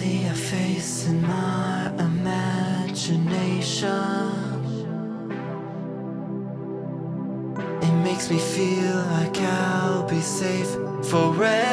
See a face in my imagination. It makes me feel like I'll be safe forever.